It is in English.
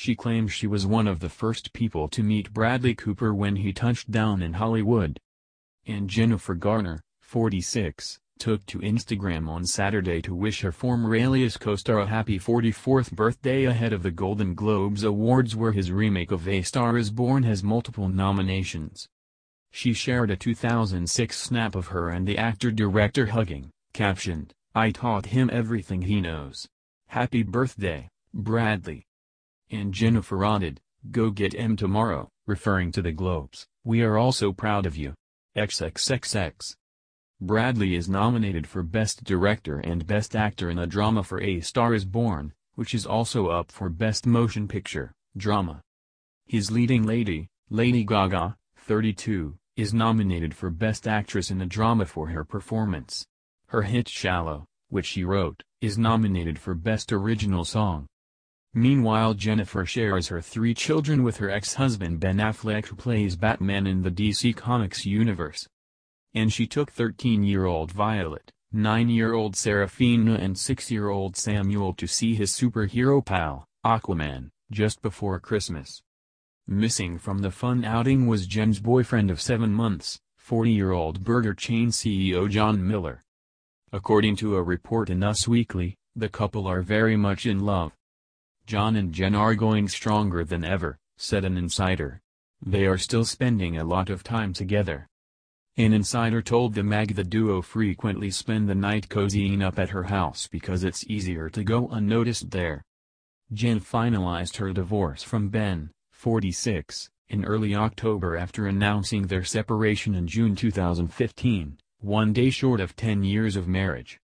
She claims she was one of the first people to meet Bradley Cooper when he touched down in Hollywood. And Jennifer Garner, 46, took to Instagram on Saturday to wish her former Alias co-star a happy 44th birthday ahead of the Golden Globes Awards where his remake of A Star is Born has multiple nominations. She shared a 2006 snap of her and the actor-director hugging, captioned, I taught him everything he knows. Happy birthday, Bradley. And Jennifer added, go get M tomorrow, referring to the Globes, we are also proud of you. XXXX. Bradley is nominated for Best Director and Best Actor in a Drama for A Star is Born, which is also up for Best Motion Picture, Drama. His leading lady, Lady Gaga, 32, is nominated for Best Actress in a Drama for her performance. Her hit Shallow, which she wrote, is nominated for Best Original Song. Meanwhile Jennifer shares her three children with her ex-husband Ben Affleck who plays Batman in the DC Comics universe and she took 13-year-old Violet, 9-year-old Serafina and 6-year-old Samuel to see his superhero pal, Aquaman, just before Christmas. Missing from the fun outing was Jen's boyfriend of seven months, 40-year-old burger chain CEO John Miller. According to a report in Us Weekly, the couple are very much in love. John and Jen are going stronger than ever, said an insider. They are still spending a lot of time together. An insider told the mag the duo frequently spend the night cozying up at her house because it's easier to go unnoticed there. Jen finalized her divorce from Ben, 46, in early October after announcing their separation in June 2015, one day short of 10 years of marriage.